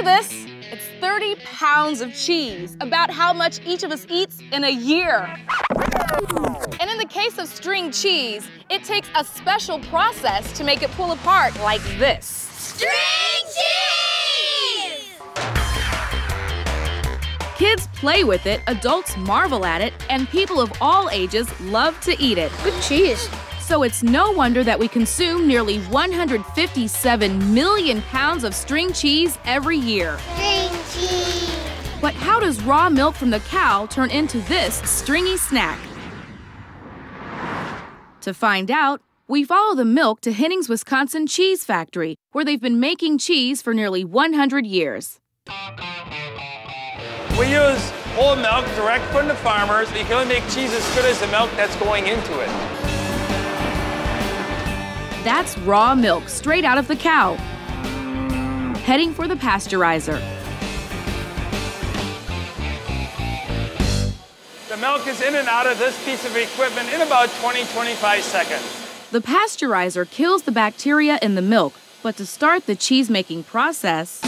See this? It's 30 pounds of cheese, about how much each of us eats in a year. And in the case of string cheese, it takes a special process to make it pull apart like this. String cheese! Kids play with it, adults marvel at it, and people of all ages love to eat it. Good cheese. So it's no wonder that we consume nearly 157 million pounds of string cheese every year. String cheese! But how does raw milk from the cow turn into this stringy snack? To find out, we follow the milk to Henning's, Wisconsin Cheese Factory, where they've been making cheese for nearly 100 years. We use whole milk direct from the farmers. You can only make cheese as good as the milk that's going into it. That's raw milk straight out of the cow. Heading for the pasteurizer. The milk is in and out of this piece of equipment in about 20-25 seconds. The pasteurizer kills the bacteria in the milk, but to start the cheese-making process,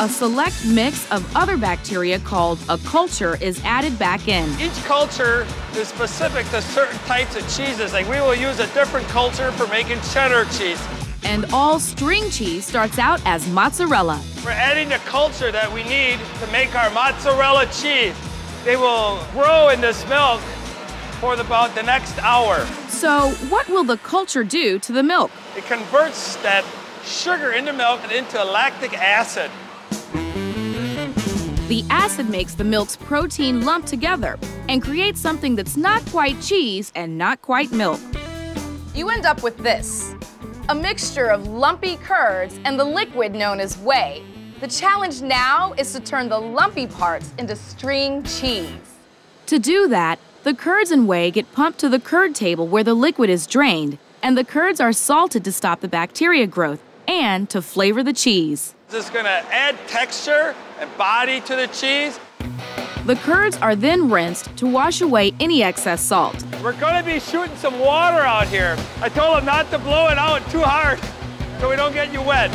a select mix of other bacteria called a culture is added back in. Each culture is specific to certain types of cheeses. Like we will use a different culture for making cheddar cheese. And all string cheese starts out as mozzarella. We're adding the culture that we need to make our mozzarella cheese. They will grow in this milk for about the next hour. So, what will the culture do to the milk? It converts that sugar in the milk into lactic acid. The acid makes the milk's protein lump together and creates something that's not quite cheese and not quite milk. You end up with this a mixture of lumpy curds and the liquid known as whey. The challenge now is to turn the lumpy parts into string cheese. To do that, the curds and whey get pumped to the curd table where the liquid is drained, and the curds are salted to stop the bacteria growth and to flavor the cheese. This is gonna add texture and body to the cheese. The curds are then rinsed to wash away any excess salt. We're gonna be shooting some water out here. I told them not to blow it out too hard so we don't get you wet.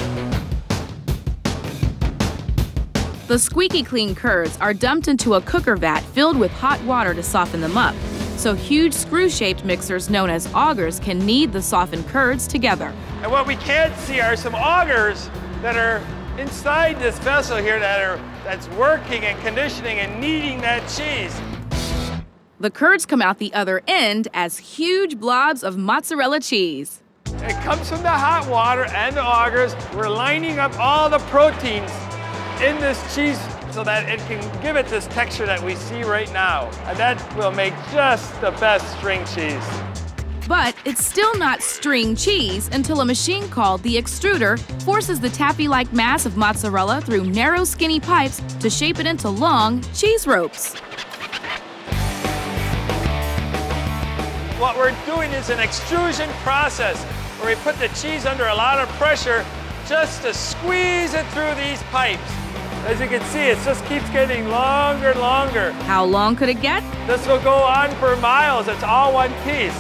The squeaky clean curds are dumped into a cooker vat filled with hot water to soften them up. So huge screw-shaped mixers known as augers can knead the softened curds together. And what we can't see are some augers that are inside this vessel here that are that's working and conditioning and kneading that cheese. The curds come out the other end as huge blobs of mozzarella cheese. It comes from the hot water and the augers. We're lining up all the proteins in this cheese so that it can give it this texture that we see right now. And that will make just the best string cheese. But it's still not string cheese until a machine called the extruder forces the taffy-like mass of mozzarella through narrow, skinny pipes to shape it into long cheese ropes. What we're doing is an extrusion process where we put the cheese under a lot of pressure just to squeeze it through these pipes. As you can see, it just keeps getting longer and longer. How long could it get? This will go on for miles. It's all one piece.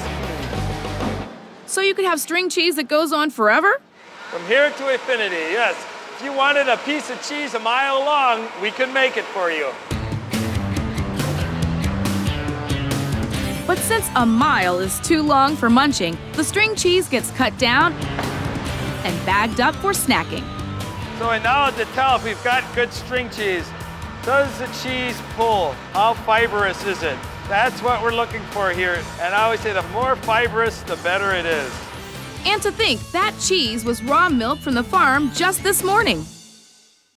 So you could have string cheese that goes on forever? From here to infinity, yes. If you wanted a piece of cheese a mile long, we could make it for you. But since a mile is too long for munching, the string cheese gets cut down and bagged up for snacking. So now to tell if we've got good string cheese, does the cheese pull? How fibrous is it? That's what we're looking for here. And I always say the more fibrous, the better it is. And to think that cheese was raw milk from the farm just this morning.